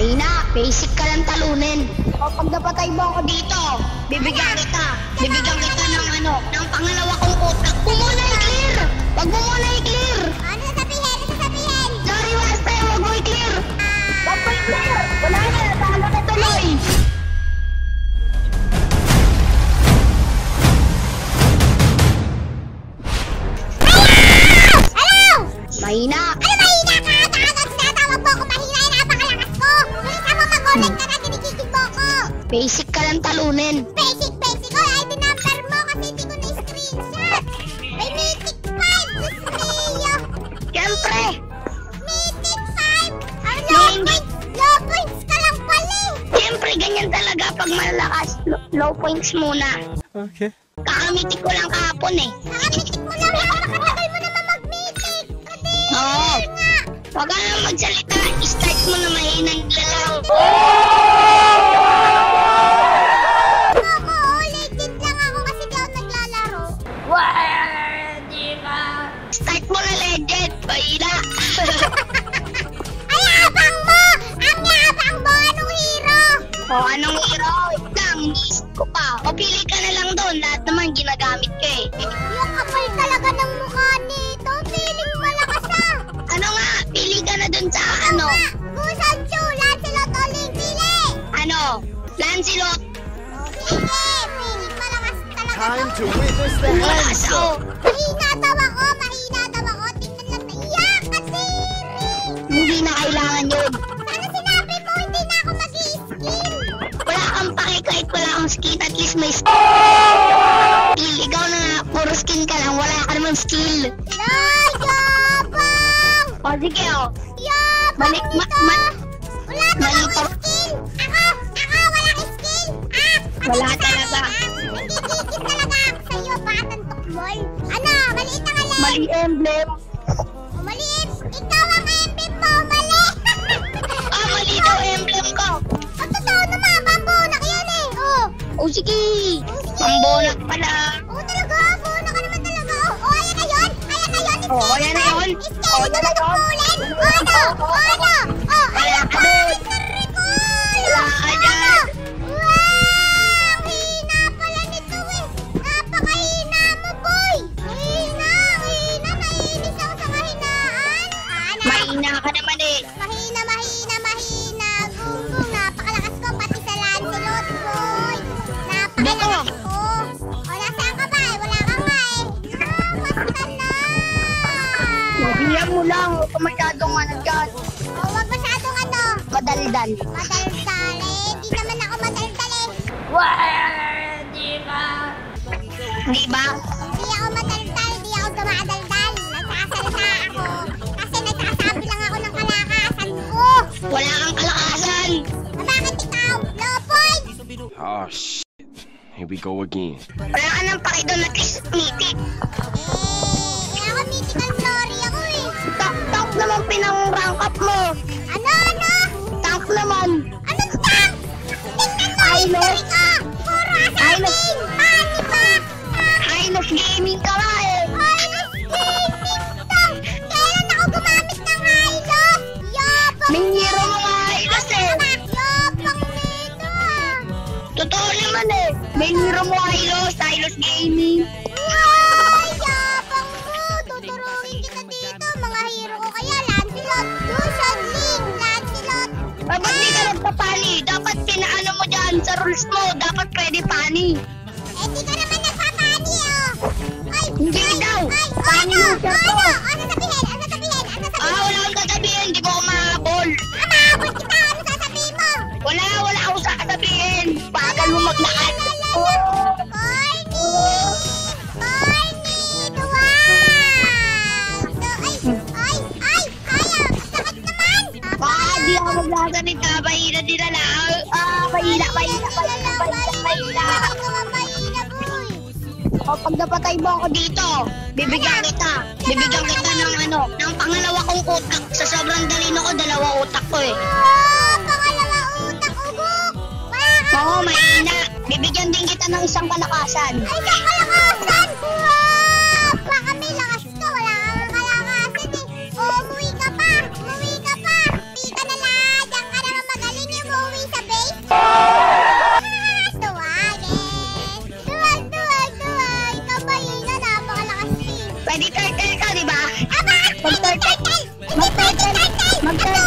Mahina, basic ka lang talunin. O pag napatay mo ako dito, bibigyan kita. Bibigyan kita ng ano, ng pangalawa kong utak. Huwag mo muna i-clear! Wag mo muna i-clear! Ano sasabihin? Ano sasabihin? Sorry, Master, wag mo i-clear! Wag mo i-clear! Wala na, talo na tuloy! Basic ka lang talunin. Basic, basic ko! ID number mo kasi hindi ko na-screenshot! May Mythic 5! Diyos mio! Siyempre! Mythic 5! Ang low points! Low points ka lang pala eh! Siyempre, ganyan talaga pag malakas. Lo- Low points muna. Okay. Kakamitik ko lang kahapon eh. Nakamitik mo lang! Napakatagal mo naman mag-mythic! Kasi Oo. nga! Huwag ka na magsalita. Start mo na mahinang lalaro. Ako, legend. Mahina. Ay, abang mo! Ang yabang mo! Anong hero? o anong hero? Wait lang. Iniisip ko pa. O pili ka na lang doon. Lahat naman ginagamit ko eh. Yung kapal talaga ng mukha nito. Feeling malakas ah. Ano nga? Pili ka na doon sa ano? Kusan Chu, Lancelot o Ling Pili. Ano? Lancelot. Sige, feeling malakas talaga Time to. witness the Malakas hands ako. Mahina daw ako, mahina daw Hindi na kailangan yun. Sana sinabi mo, hindi na ako mag-i-skin. Wala kang pake kahit wala kang skin. At least may skill. Ikaw na nga. Puro skin ka lang. Wala ka naman skill. Ay, yabang! O sige o. Yabang Balik, ma, nito. ma, Wala pa Mali akong skill! Ako! Ako! Walang skill! Ah! Wala talaga. ah. Nagkikikit talaga ako sa'yo, batang tukmol. Ano? Maliit na mali. mali emblem. Daw emblem ko. Ang totoo naman. Bambunak yan eh. Oh. O sige. Oh, sige. Pambonak pala. Oh, talaga. Bunak ka naman talaga. Oh, oh ayan na yun. Ayan na yun. Oh, ayan na yun. Oh, na ayan na yun. tukmulin. Oh, ano? Oh, ano? Madaldal. Madaldal eh. Di naman ako madaldal eh. Di ba? Hindi ako madaldal, hindi ako dumadaldal. Nagsasalita ako. Kasi nagsasabi lang ako ng kalakasan ko. Wala kang kalakasan. Bakit ikaw? Low point? Oh shit. Here we go again. Wala ka nang pake doon at least mythic. Eh, ako mythical glory ako eh. Tank naman pinang-rank up mo. Ano, Ko. Puro ba? Highness gaming ka nga eh. Hylos gaming to. Kailan ako gumamit ng Hylos? Yabang hero mo nga Hylos eh. Yabang nito ah. Totoo naman eh. Hero mo Hylos, Hylos gaming. Lancelot. Ah? Dapat pinaano mo dyan sa rules mo. Dapat pwede pani. Eh, di ka naman nagpapani, oh. Ay, Hindi ay, daw. Ay, Pani ano? siya to. Ano? Ano sabihin? Ano sabihin? Ano Ah, sabihin? wala kang sasabihin. Di mo ko mahabol. Ah, mahabol kita. Ano sasabihin mo? Wala, wala akong sasabihin. Bagal mo maglakad. Oh. O, pag napatay mo ako dito, bibigyan kita. Bibigyan kita ng ano, ng pangalawa kong utak. Sa sobrang talino ko, dalawa utak ko eh. Oh, pangalawa utak, ugok! Wala Oo, mahina. Bibigyan din kita ng isang kalakasan. Ay, saan Pwede turtle ka, di ba? Aba! Mag-turtle! Mag-turtle! Mag-turtle!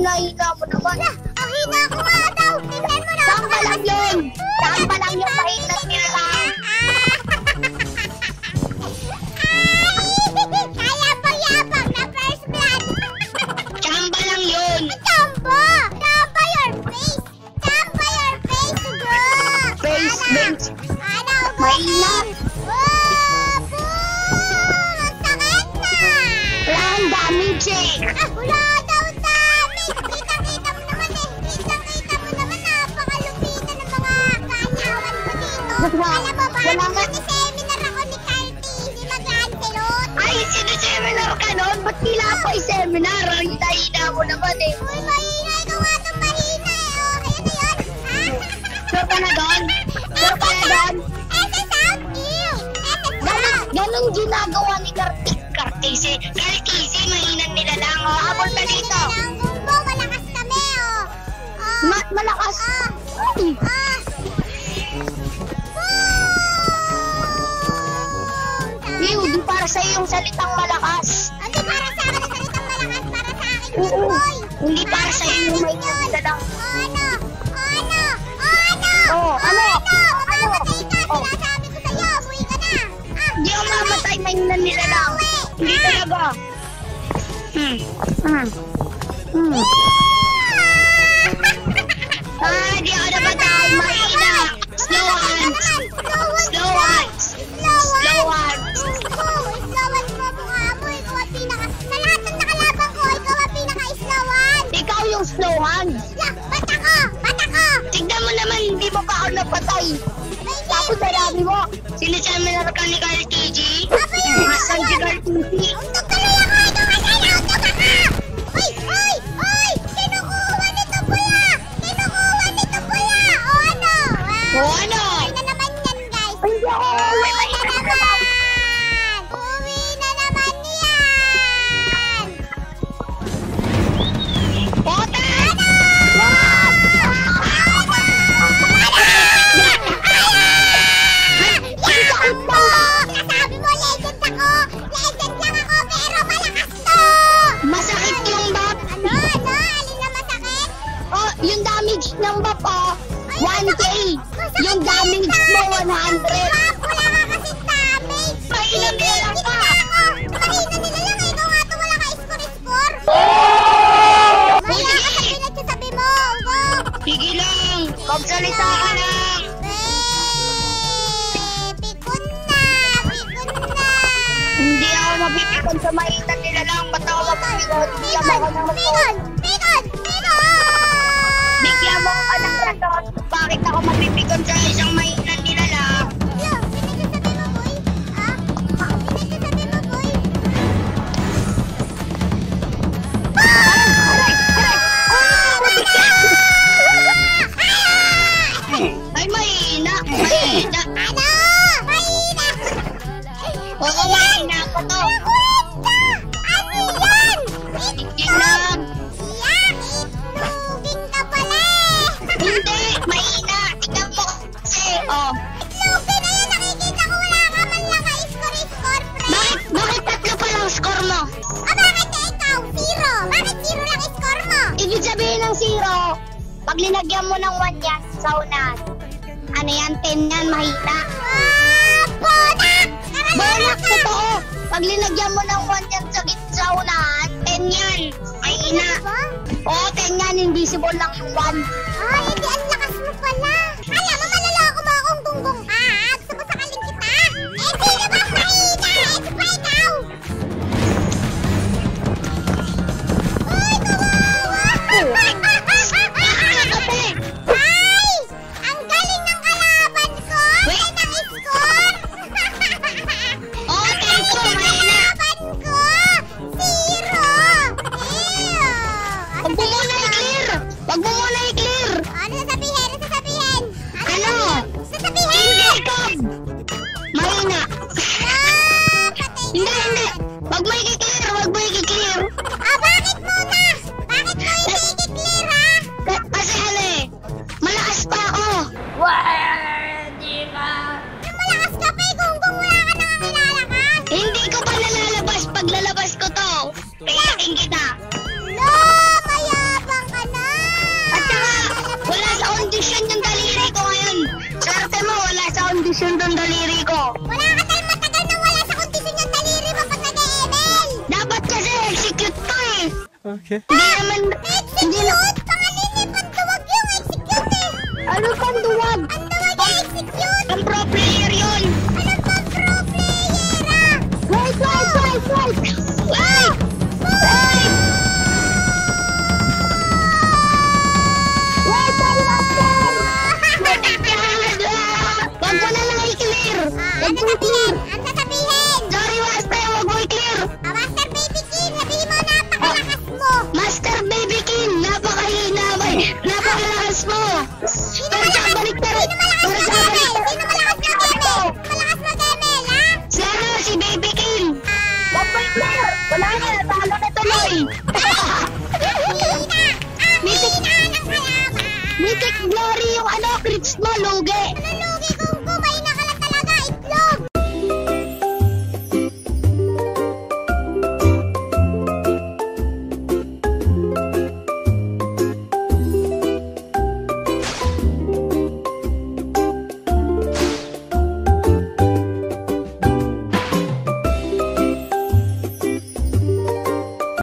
Surrender ang hinahina mo Alam mo ba? wala nga- Nag-seminar ako ni Carty, ni Mag-Lancelot! Ay, sineseminar ka nun? Ba't tila pa yung seminar? Ang hina-hina mo naman eh. Uy, mahina! Nga itong mahina eh! Oh, ayun na yun! Sure ka na doon? Sure ka na doon? Sound ew! Ganon ginagawa ni Kartik. Kartise. Kartise, mahinan nila lang. O, habol ka dito. Ang bumbo, malakas kami oh! Oh! Ma malakas. Ah! Yung salitang malakas. Hindi para sa akin ang salitang malakas, para sa akin yung Oo. boy! Hindi para sa iyo yung mahinan nila lang. O ano? O ano? O ano? Ano? Ano? Mamamatay ka! Oh. Sinasabi ko sa'yo, umuwi ka na! Ah! Hindi ako mamatay, mahinan nila lang. Hindi talaga. Hmm. Hmm. Hmm. Ah, di ako namatay. Mahina. Slow mo pa ako napatay. Tapos dalabi mo, siniseminar ka ni Carl TG. Apa yun? Asan si Carl TG? Untog tuloy ako. Ikaw kasi nauntog ako. Uy, uy, uy! Kinukuha nito pula! Kinukuha nito pula! O ano? O ano? Na naman yan, guys. Ay, Hindi ako yung damage ng bap oh. 1K. Masakit Yung damage mo 100. Bap, wala ka kasi damage! Mahina nila lang ka. na ako! Mahina nila lang! Ikaw nga to wala ka score-score! Sige. ano pinagsasabi mo? Ugo! Sige lang. Magsalita ka lang. Pikon na! Pikon na! Hindi ako mapipikon sa mainan nila lang. Ba't ako mapipikon? Pikon! Pikon! Pikon! Bakit ako mapipikon sa isang mainan pag linagyan mo ng 1 yan sa unahan, ano yan, 10 yan, mahina. Ah, bonak! Balak, totoo. Pag linagyan mo ng 1 yan sa git sa unahan, 10 yan, mahina. Oo, 10 yan, invisible lang yung 1. Ay, hindi ang lakas mo pala. Pinaking kita! No! Mayabang ka na! At saka, wala sa kondisyon yung daliri ko ngayon. Swerte mo, wala sa kondisyon yung daliri ko. Wala ka tayo matagal na wala sa kondisyon yung daliri mo pag nag-e-ML! Dapat kasi execute pa eh! Okay. Hindi naman... Execute! Hindi na... Pangalilipad yung execute eh! Ano kang Ang Mythic, hina